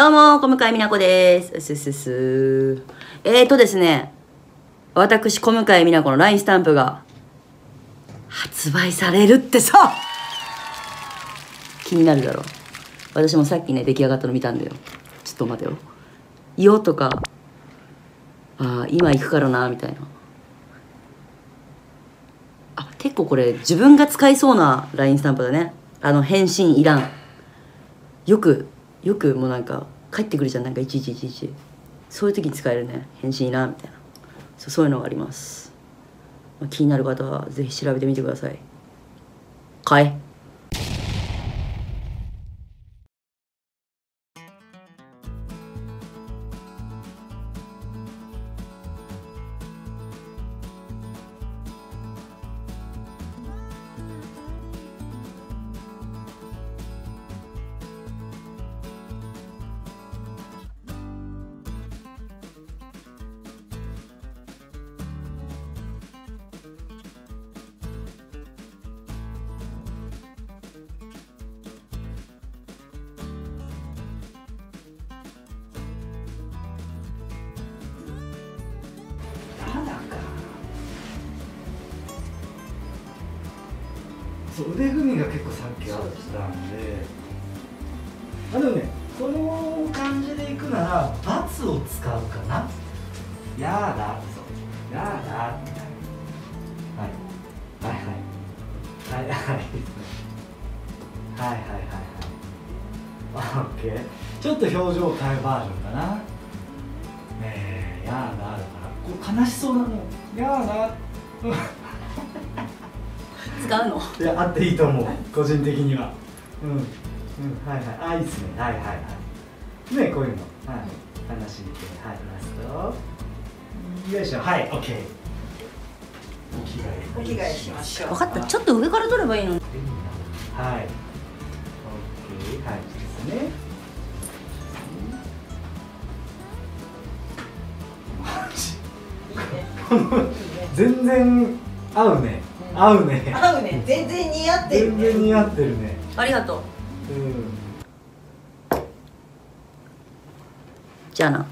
どうも、小向井美奈子です。すすす。えーとですね、私、小向井美奈子の LINE スタンプが発売されるってさ気になるだろう私もさっきね、出来上がったの見たんだよ。ちょっと待てよ。よとか、ああ、今行くからな、みたいな。あ、結構これ自分が使いそうな LINE スタンプだね。あの、返信いらん。よくよくもうなんか帰ってくるじゃん。なんかいちいちいちいちそういう時に使えるね。返信いいなみたいな。そうそういうのがあります、まあ、気になる方はぜひ調べてみてください。買え。そう腕組みが結構さっきあったんで。あでもねこの感じでいくなら「罰を使うかな。やだそう。やだみたいな。はい。はいはい。はいはい。はいはいはいはい。オッケー。ちょっと表情を変えバージョンかな。ねえやだだから。こう悲しそうなのやだ。使うの？いやあっていいと思う。個人的には。うん。うん。はいはい。あいいっすね。はいはいはい。ねこういうの。はい。話して。はいラスト。よいしょ。はいオッケーお着替えお着替えしましょう分かった。ちょっと上から取ればいいのはい。オッケーはいですね。マジ。全然合うね合うね。合うね。全然似合ってる、ね、全然似合ってるね。ありがとう。うん。じゃあな。